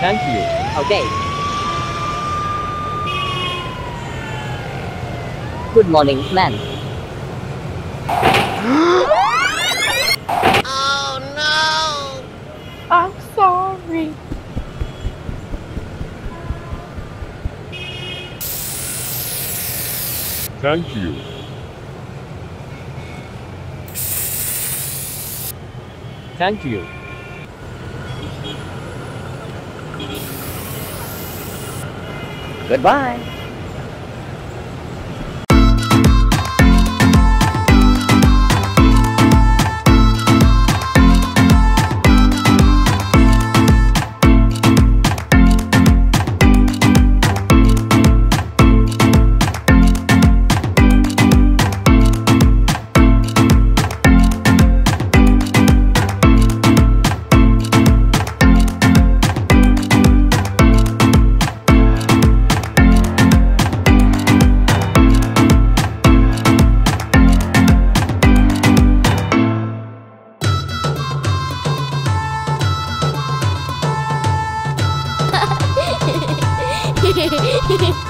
Thank you. Okay. Good morning, ma'am. Oh no! I'm sorry. Thank you. Thank you. Goodbye. Hehehehe